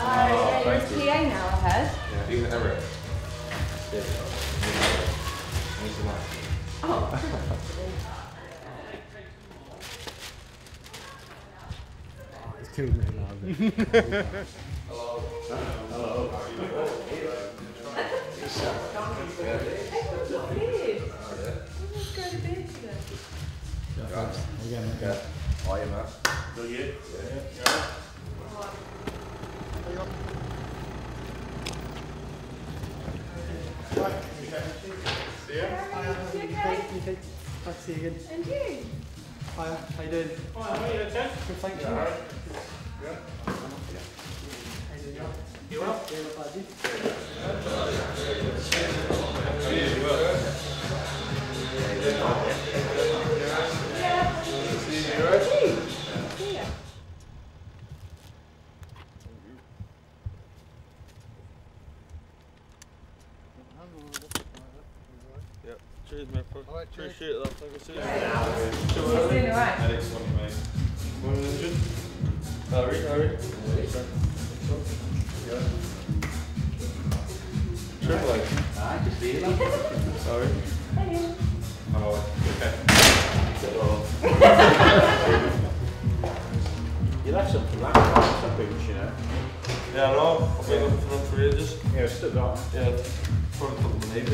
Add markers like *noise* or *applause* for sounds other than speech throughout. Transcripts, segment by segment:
Uh, oh, yeah, you're his PA now, I heard. Yeah. Even Eric. Yeah. He's the man. Oh. It's killed me now. Hey, what's your beard? Who's got a beard today? Again, Yeah. Hi, Matt. Yeah, you you you? Hiya, how you? Good, thank you. You well? Yeah, you? Cheers, mate. Appreciate that. Thank you. Cheers. He's doing alright. Eric's one, mate. Harry, Harry. Triple H. Sorry. How are You left some for last some boots, you know. Yeah, I know. I've been looking for them for ages. Yeah, still got. Yeah. Probably put them in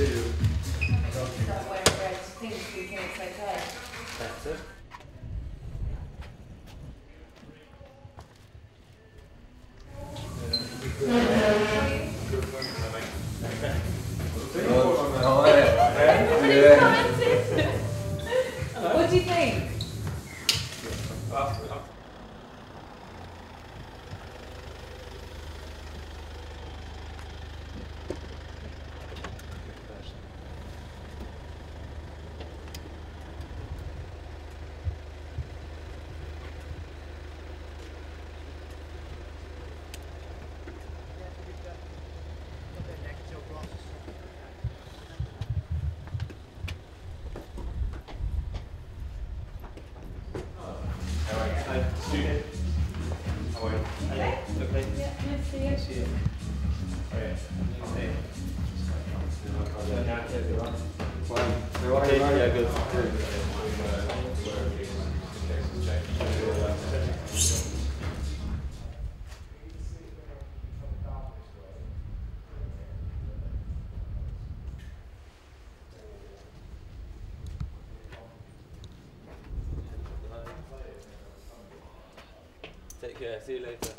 Take care. See you later.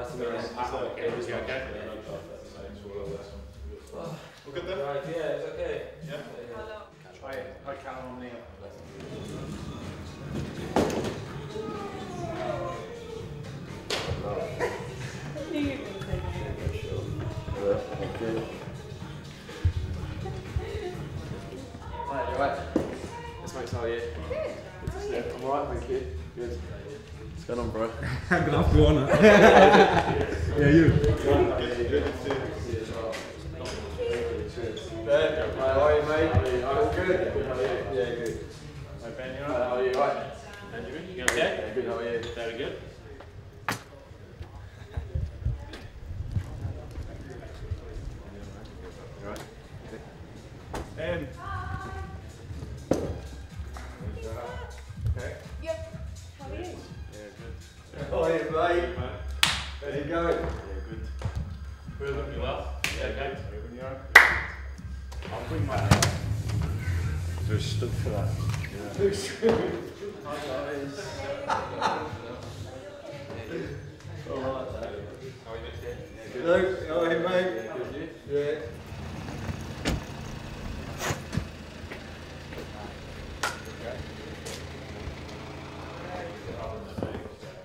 Nice to meet you. okay? We're good then? Right, yeah, it's okay. Try it. I count on Neil. I knew you were going to say that. Hi, you alright? Yes, mate, how are you? Good to see you. I'm alright, thank you. Good. What's going on, bro? I'm gonna have to go on it. *laughs* yeah, you. Ben, how are you, mate? All good? Good, how are you? Yeah, good. Hi, Ben, you Hi, alright? How are you? Right? Benjamin, you okay? Yeah, good, how are you? Very good. Mate? Right. How's it? Yeah, good. We're looking well. Yeah, good. You alright? I'll bring my There's stuff for that. Yeah. Oh, Luke, you alright, mate? Yeah.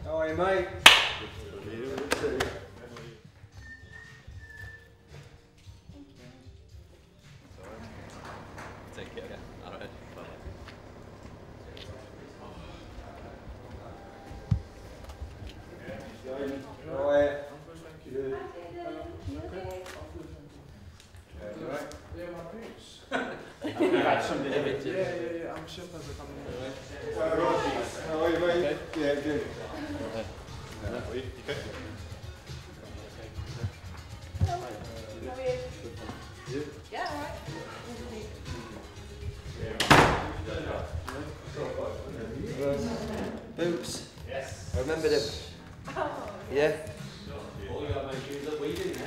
How are you, mate? Take it, okay. Alright. How are you? Good. We've had somebody Yeah, yeah, I'm sure there's a coming How are you, mate? Yeah, good. How are you? Yeah, all right. Boots. Yes. I remember them. Oh. Yeah. All you got to make sure we didn't.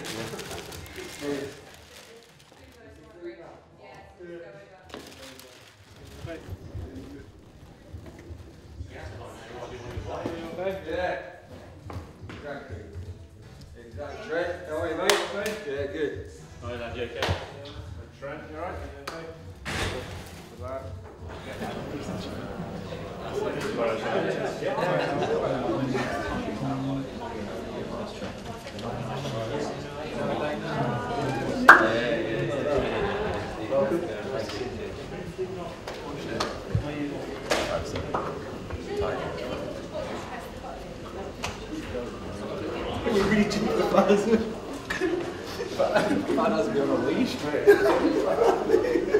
Yeah. Exactly. Exactly. Trent, how are you, mate? Yeah, good. Oh, lad, you okay? Trent, you alright? You really took the. Man has to be on a leash, mate. *laughs*